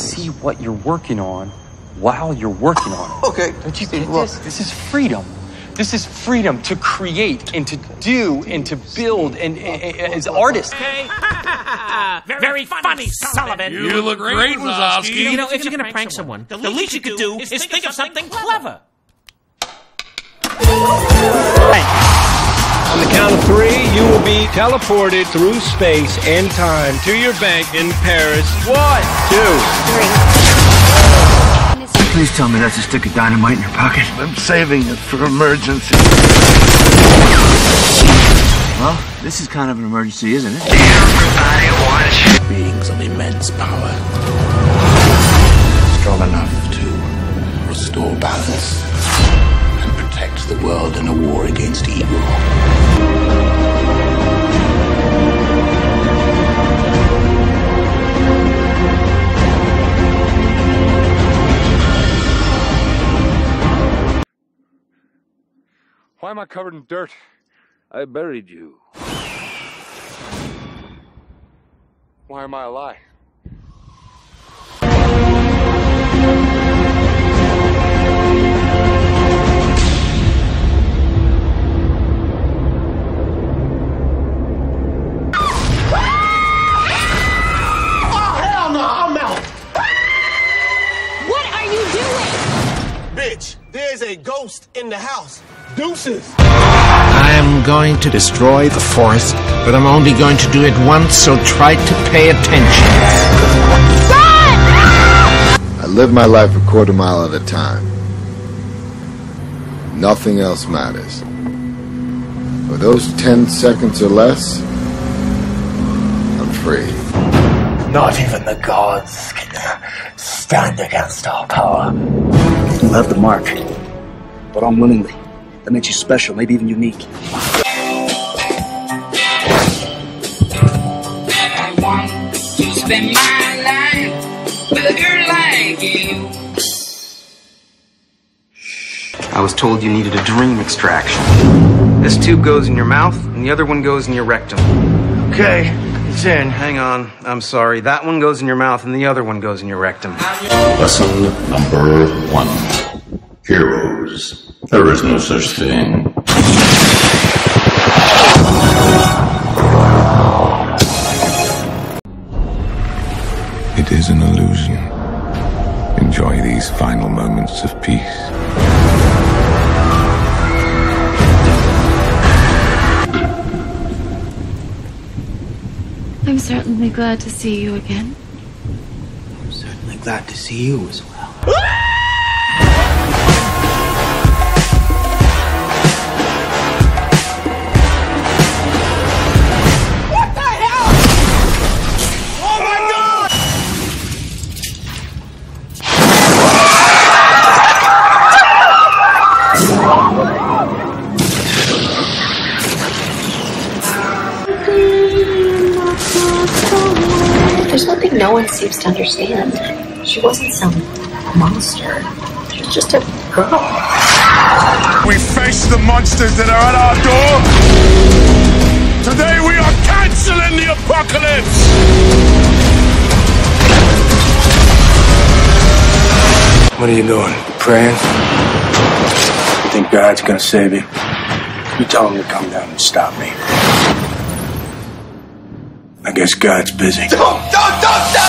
you can see what you're working on while you're working on it. Okay. Don't you Steve, get look. this? This is freedom. This is freedom to create and to do and to build and, and- and- as artists. Okay. Very, funny, Sullivan. You look great, Wazowski. You know, if you're gonna prank someone, the least you could do is think of something clever. On the count of three, you will be teleported through space and time to your bank in Paris. One, two, three. Please tell me that's a stick of dynamite in your pocket. I'm saving it for emergency. Well, this is kind of an emergency, isn't it? Beings of immense power. Strong enough to restore balance and protect the world in a war against evil. Why am I covered in dirt? I buried you. Why am I alive? Oh, what are you doing? Bitch, there's a ghost in the house. Deuces. I am going to destroy the forest, but I'm only going to do it once, so try to pay attention. I live my life a quarter mile at a time. Nothing else matters. For those 10 seconds or less, I'm free. Not even the gods can stand against our power. You have the mark, but unwillingly. That makes you special, maybe even unique. I want to spend my life with a girl like you. I was told you needed a dream extraction. This tube goes in your mouth, and the other one goes in your rectum. Okay, it's in. Hang on, I'm sorry. That one goes in your mouth, and the other one goes in your rectum. Lesson number one. Heroes. There is no such thing. It is an illusion. Enjoy these final moments of peace. I'm certainly glad to see you again. I'm certainly glad to see you as well. There's one thing no one seems to understand. She wasn't some monster. She was just a girl. We face the monsters that are at our door. Today we are canceling the apocalypse. What are you doing? Praying? You think God's gonna save you? You tell him to come down and stop me. I guess God's busy. Don't, don't, don't.